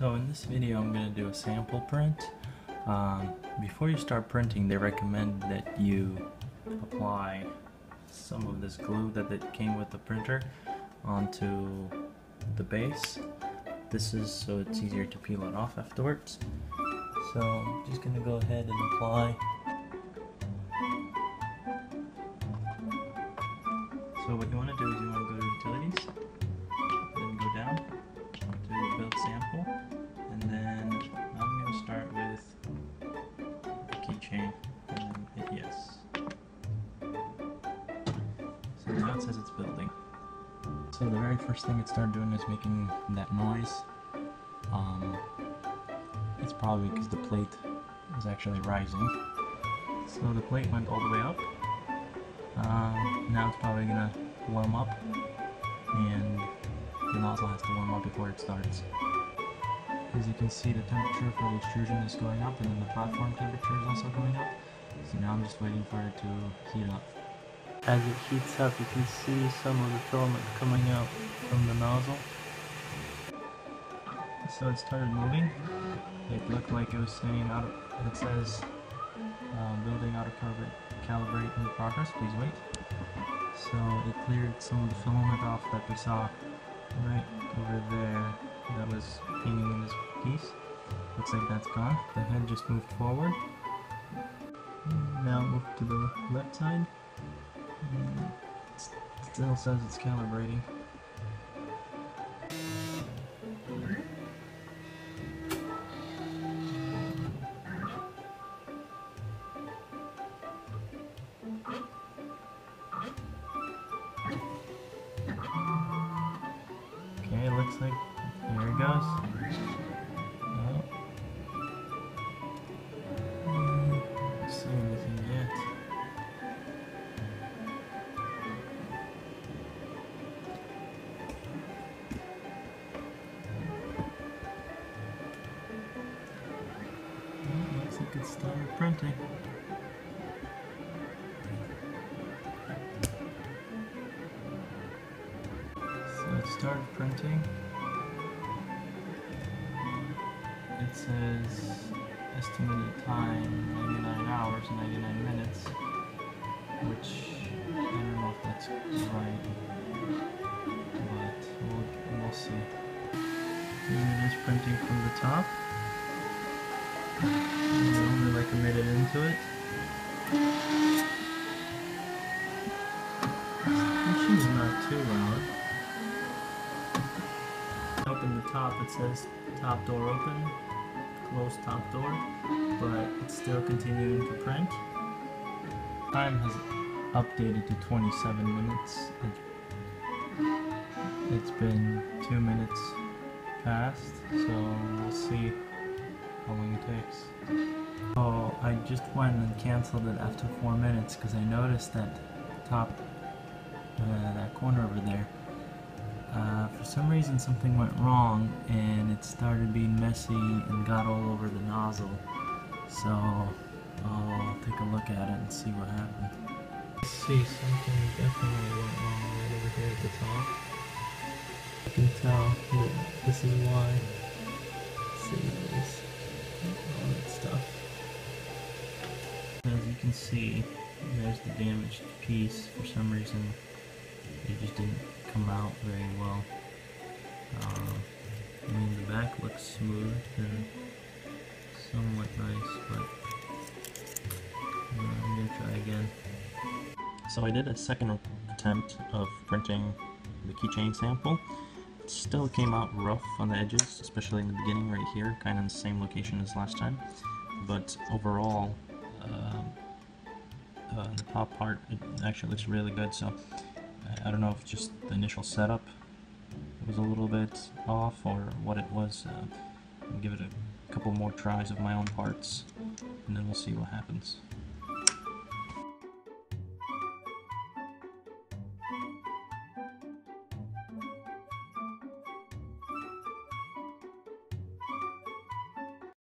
So in this video I'm going to do a sample print. Um, before you start printing they recommend that you apply some of this glue that, that came with the printer onto the base. This is so it's easier to peel it off afterwards. So I'm just going to go ahead and apply. So what you So the very first thing it started doing is making that noise. Um, it's probably because the plate is actually rising. So the plate went all the way up. Um, now it's probably gonna warm up, and the nozzle has to warm up before it starts. As you can see, the temperature for the extrusion is going up, and then the platform temperature is also going up. So now I'm just waiting for it to heat up. As it heats up, you can see some of the filament coming out from the nozzle. So it started moving. It looked like it was saying out of, it says uh, building auto calibrate in progress, please wait. So it cleared some of the filament off that we saw right over there that was painting in this piece. Looks like that's gone. The head just moved forward. Now move to the left side. It still says it's calibrating. Okay, looks like here it goes. It's started printing. So it started printing. It says estimated time 99 hours 99 minutes, which I don't know if that's right, but we'll, we'll see. Here it is printing from the top. Only like minute into it. Machine's not too loud. Open the top, it says top door open, close top door, but it's still continuing to print. Time has updated to 27 minutes. It, it's been two minutes past, so we'll see it. Oh, I just went and canceled it after four minutes because I noticed that top, uh, that corner over there, uh, for some reason something went wrong and it started being messy and got all over the nozzle. So I'll take a look at it and see what happened. See, something definitely went wrong right over here at the top. You can tell this is why. Can see, there's the damaged piece. For some reason, it just didn't come out very well. Uh, I mean, the back looks smooth and somewhat nice, but uh, I'm gonna try again. So I did a second attempt of printing the keychain sample. It still came out rough on the edges, especially in the beginning right here, kind of in the same location as last time. But overall, uh, uh, the top part it actually looks really good. So I don't know if just the initial setup was a little bit off or what it was. Uh, give it a couple more tries of my own parts and then we'll see what happens.